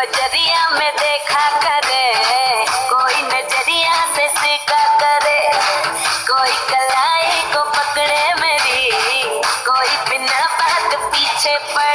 बजरिया में देखा करे, कोई नज़रिया से सीखा करे। कोई कलाई को पकड़े मेरी, कोई बिना बात पीछे पड़े